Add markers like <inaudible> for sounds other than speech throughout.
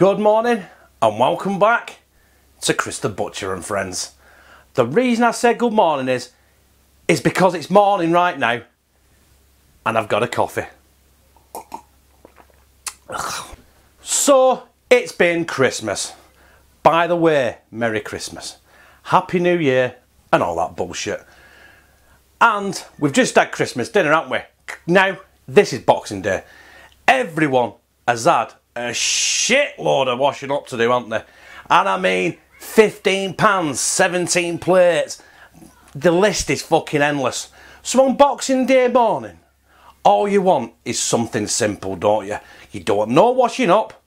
Good morning and welcome back to Chris the Butcher and friends. The reason I said good morning is is because it's morning right now and I've got a coffee. So it's been Christmas. By the way, Merry Christmas. Happy New Year and all that bullshit. And we've just had Christmas dinner, haven't we? Now, this is Boxing Day. Everyone has had a shitload of washing up to do, aren't they? And I mean, 15 pans, 17 plates. The list is fucking endless. So on Boxing Day morning, all you want is something simple, don't you? You don't want no washing up.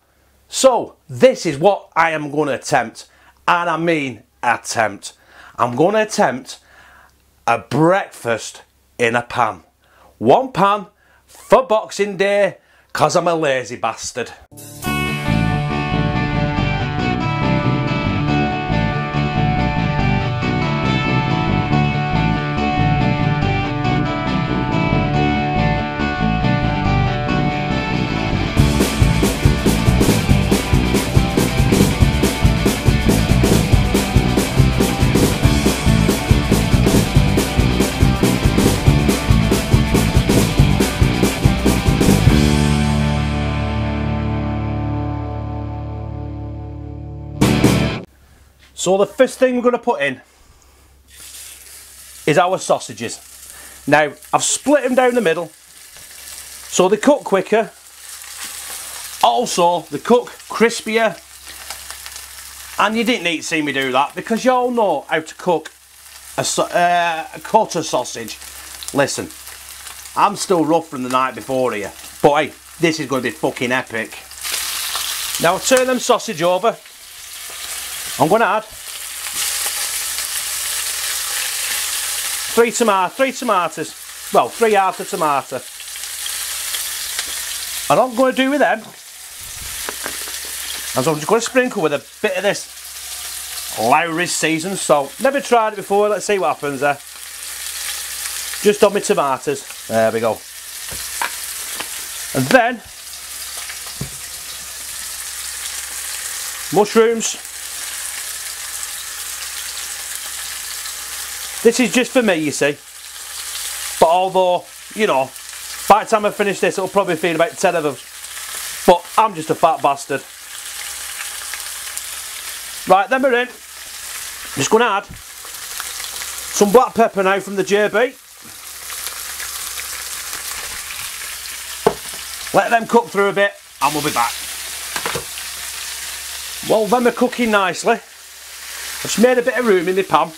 So this is what I am going to attempt. And I mean attempt. I'm going to attempt a breakfast in a pan. One pan for Boxing Day because I'm a lazy bastard. So the first thing we're going to put in is our sausages. Now, I've split them down the middle so they cook quicker. Also, they cook crispier. And you didn't need to see me do that because you all know how to cook a, uh, a quarter sausage. Listen, I'm still rough from the night before here. But hey, this is going to be fucking epic. Now, I'll turn them sausage over. I'm going to add three tomato, three tomatoes, well, three halves of tomato. And all I'm going to do with them is I'm just going to sprinkle with a bit of this Lawry's seasoned salt. Never tried it before, let's see what happens there. Just on my tomatoes, there we go. And then, mushrooms, This is just for me, you see. But although, you know, by the time I finish this, it'll probably feed about 10 of them. But I'm just a fat bastard. Right, then we're in. I'm just going to add some black pepper now from the JB. Let them cook through a bit and we'll be back. Well, then they're cooking nicely. I've just made a bit of room in the pan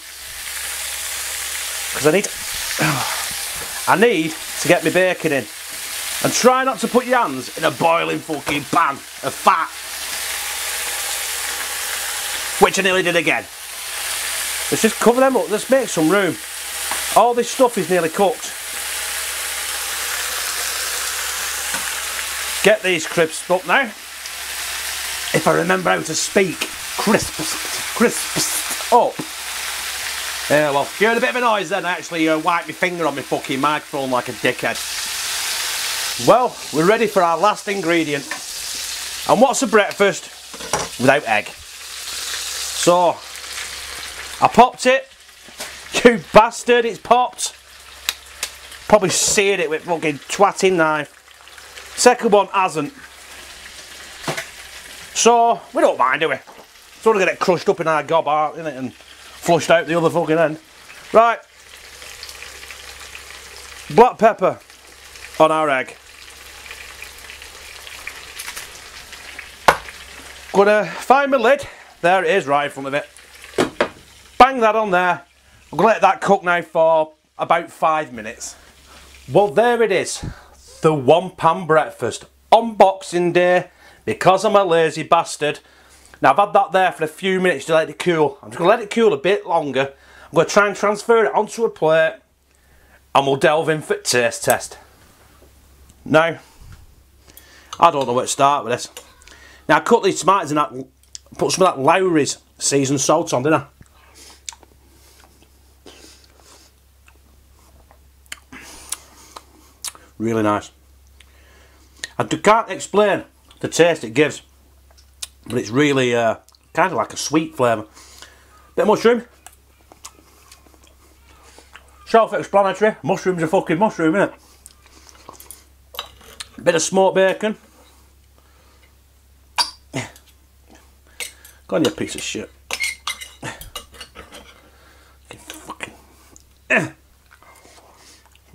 because I need <sighs> I need to get my bacon in and try not to put your hands in a boiling fucking pan of fat. Which I nearly did again. Let's just cover them up. Let's make some room. All this stuff is nearly cooked. Get these crisps up now. If I remember how to speak crisps crisps up yeah, well, if you heard a bit of a noise then, I actually uh, wiped my finger on my fucking microphone like a dickhead. Well, we're ready for our last ingredient. And what's a breakfast without egg? So, I popped it. <laughs> You bastard, it's popped. Probably seared it with fucking twatting knife. Second one hasn't. So, we don't mind, do we? It's only going to get crushed up in our gob, isn't it? And flushed out the other fucking end. Right. Black pepper on our egg. Gonna find my lid. There it is, right in front of it. Bang that on there. I'm gonna let that cook now for about five minutes. Well, there it is. The one pan breakfast on Boxing Day. Because I'm a lazy bastard, now I've had that there for a few minutes to let it cool. I'm just going to let it cool a bit longer. I'm going to try and transfer it onto a plate and we'll delve in for taste test. Now, I don't know where to start with this. Now I cut these tomatoes and that, put some of that Lawry's seasoned salt on, didn't I? Really nice. I can't explain the taste it gives. But it's really uh, kind of like a sweet flavour. Bit of mushroom. Self-explanatory. Mushroom's a fucking mushroom, isn't it? Bit of smoked bacon. Go on, you piece of shit.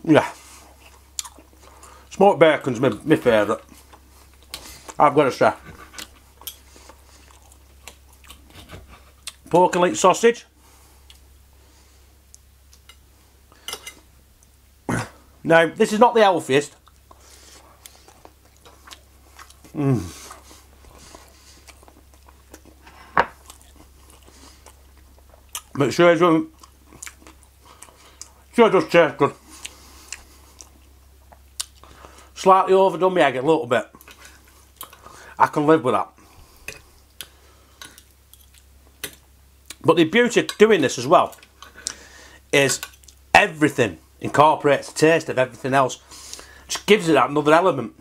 Yeah. Smoked bacon's my, my favourite. I've got to say. Pork and leek sausage. Now, this is not the healthiest. Mmm. But sure, sure, um, sure does taste good. Slightly overdone my egg a little bit. I can live with that. But the beauty of doing this as well is everything incorporates the taste of everything else. Just gives it that another element.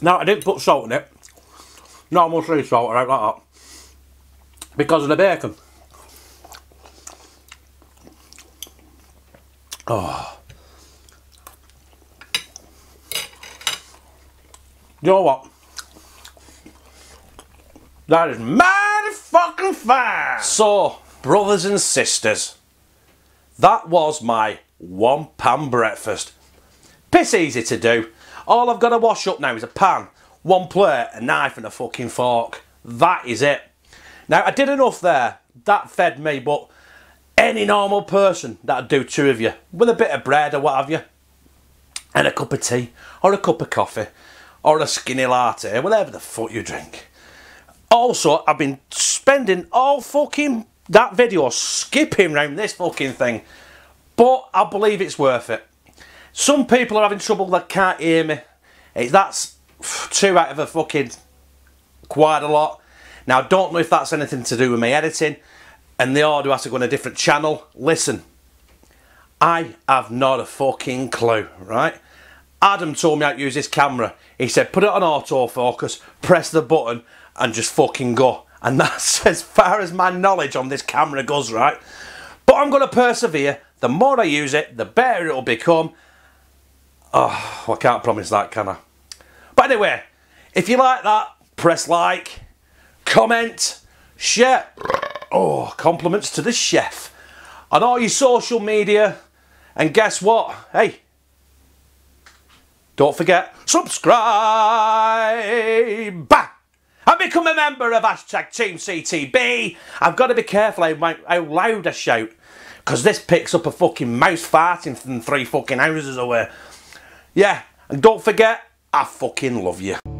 Now I didn't put salt in it. Much sea salt or like that. Because of the bacon. Oh. You know what? That is mighty fucking fine. So, brothers and sisters, that was my one pan breakfast. Piss easy to do. All I've got to wash up now is a pan, one plate, a knife and a fucking fork. That is it. Now, I did enough there. That fed me, but any normal person that'd do two of you with a bit of bread or what have you and a cup of tea or a cup of coffee or a skinny latte whatever the fuck you drink also I've been spending all fucking that video skipping around this fucking thing but I believe it's worth it some people are having trouble that can't hear me that's <sighs> two out of a fucking quite a lot now I don't know if that's anything to do with my editing and the audio has to go on a different channel. Listen, I have not a fucking clue, right? Adam told me how to use this camera. He said, put it on autofocus, press the button, and just fucking go. And <laughs> that's as far as my knowledge on this camera goes, right? But I'm going to persevere. The more I use it, the better it'll become. Oh, I can't promise that, can I? But anyway, if you like that, press like, comment, share. Oh, compliments to the chef. On all your social media. And guess what? Hey, don't forget, subscribe and become a member of hashtag Team CTB. I've got to be careful how, how loud I shout because this picks up a fucking mouse farting from three fucking houses away. Yeah, and don't forget, I fucking love you.